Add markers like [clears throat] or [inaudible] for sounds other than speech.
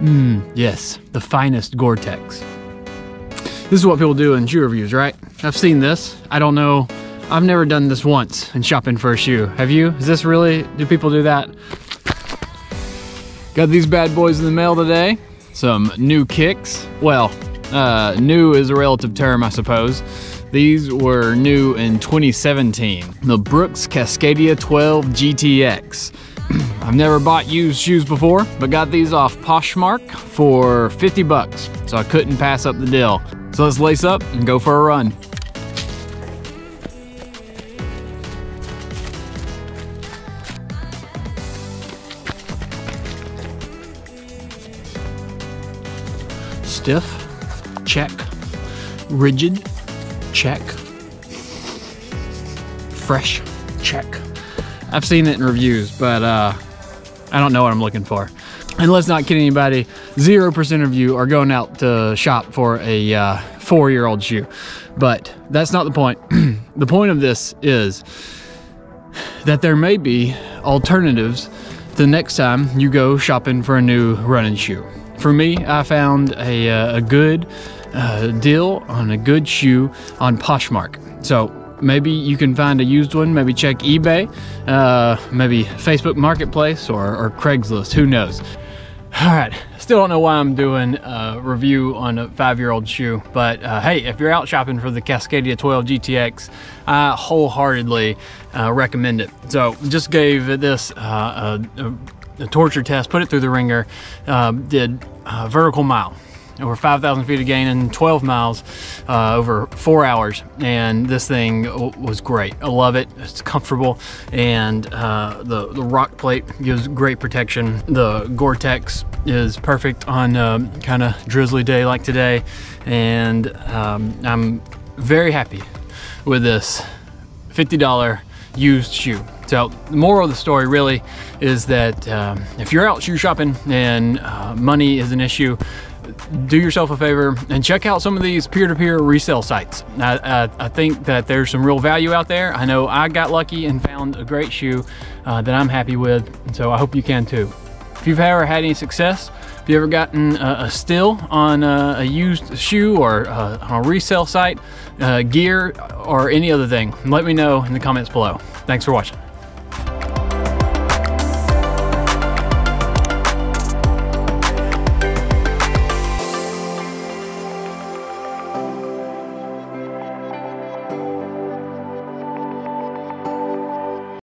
Mmm, yes, the finest Gore-Tex. This is what people do in shoe reviews, right? I've seen this. I don't know. I've never done this once in shopping for a shoe. Have you? Is this really, do people do that? Got these bad boys in the mail today. Some new kicks. Well, uh, new is a relative term, I suppose. These were new in 2017. The Brooks Cascadia 12 GTX. I've never bought used shoes before, but got these off Poshmark for 50 bucks, so I couldn't pass up the deal. So let's lace up and go for a run. Stiff, check. Rigid, check. Fresh, check. I've seen it in reviews, but uh, I don't know what I'm looking for. And let's not kid anybody, 0% of you are going out to shop for a uh, four-year-old shoe. But that's not the point. [clears throat] the point of this is that there may be alternatives the next time you go shopping for a new running shoe. For me, I found a, uh, a good uh, deal on a good shoe on Poshmark. So maybe you can find a used one, maybe check eBay, uh, maybe Facebook Marketplace or, or Craigslist, who knows. All right, still don't know why I'm doing a review on a five-year-old shoe, but uh, hey, if you're out shopping for the Cascadia 12 GTX, I wholeheartedly uh, recommend it. So just gave this uh, a, a, torture test, put it through the ringer, uh, did vertical mile, over 5,000 feet of gain in 12 miles uh, over four hours. And this thing was great. I love it. It's comfortable. And uh, the, the rock plate gives great protection. The Gore-Tex is perfect on um, kind of drizzly day like today. And um, I'm very happy with this $50 used shoe. So the moral of the story really is that um, if you're out shoe shopping and uh, money is an issue, do yourself a favor and check out some of these peer-to-peer -peer resale sites. I, I, I, think that there's some real value out there. I know I got lucky and found a great shoe uh, that I'm happy with, so I hope you can too. If you've ever had any success, if you ever gotten a, a steal on a, a, used shoe or uh, on a resale site, uh, gear, or any other thing, let me know in the comments below. Thanks for watching.